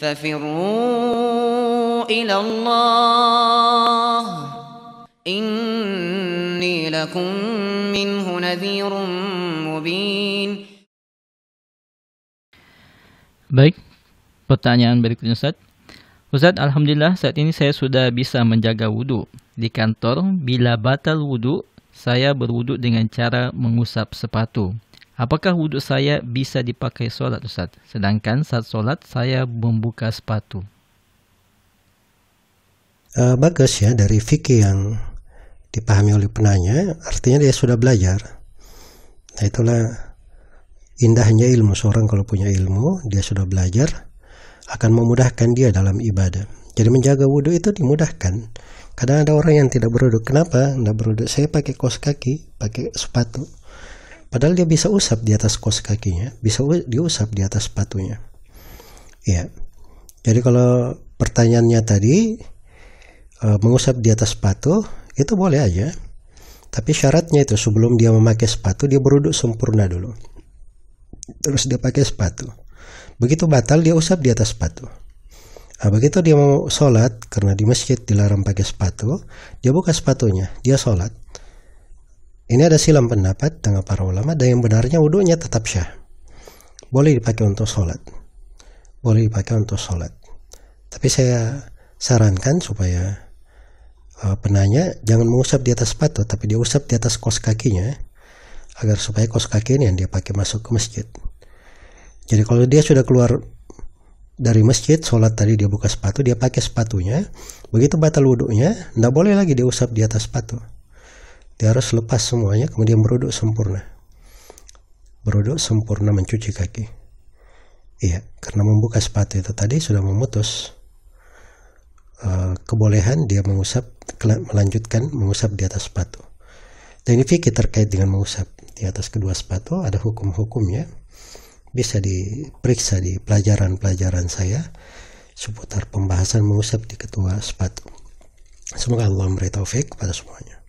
ففروا إلى الله إني لكم منه نذير مبين Baik, pertanyaan berikutnya Ustaz. Ustaz, Alhamdulillah saat ini saya sudah bisa menjaga wudhu. Di kantor, bila batal wudhu, saya berwudhu dengan cara mengusap sepatu. Apakah wudhu saya bisa dipakai solat Ustaz? Sedangkan saat solat saya membuka sepatu. Uh, bagus ya dari fikih yang dipahami oleh penanya, artinya dia sudah belajar. Nah itulah indahnya ilmu seorang kalau punya ilmu, dia sudah belajar, akan memudahkan dia dalam ibadah. Jadi menjaga wudhu itu dimudahkan. Kadang ada orang yang tidak berwudhu. Kenapa? Tidak berwudhu. Saya pakai kos kaki, pakai sepatu. Padahal dia bisa usap di atas kos kakinya, bisa diusap di atas sepatunya. Ya. Jadi kalau pertanyaannya tadi uh, mengusap di atas sepatu itu boleh aja. Tapi syaratnya itu sebelum dia memakai sepatu dia beruduk sempurna dulu. Terus dia pakai sepatu. Begitu batal dia usap di atas sepatu. Nah, begitu dia mau sholat karena di masjid dilarang pakai sepatu, dia buka sepatunya, dia sholat. Ini ada silam pendapat dengan para ulama dan yang benarnya wudhunya tetap syah. Boleh dipakai untuk sholat. Boleh dipakai untuk sholat. Tapi saya sarankan supaya uh, penanya jangan mengusap di atas sepatu, tapi dia usap di atas kos kakinya agar supaya kos kaki ini yang dia pakai masuk ke masjid. Jadi kalau dia sudah keluar dari masjid, sholat tadi dia buka sepatu, dia pakai sepatunya, begitu batal wudhunya, tidak boleh lagi dia usap di atas sepatu. Dia harus lepas semuanya, kemudian beruduk sempurna. Beruduk sempurna mencuci kaki. Iya, karena membuka sepatu itu tadi sudah memutus uh, kebolehan dia mengusap, melanjutkan mengusap di atas sepatu. Dan ini fikir terkait dengan mengusap di atas kedua sepatu, ada hukum-hukumnya bisa diperiksa di pelajaran-pelajaran saya seputar pembahasan mengusap di ketua sepatu. Semoga Allah memberi taufik kepada semuanya.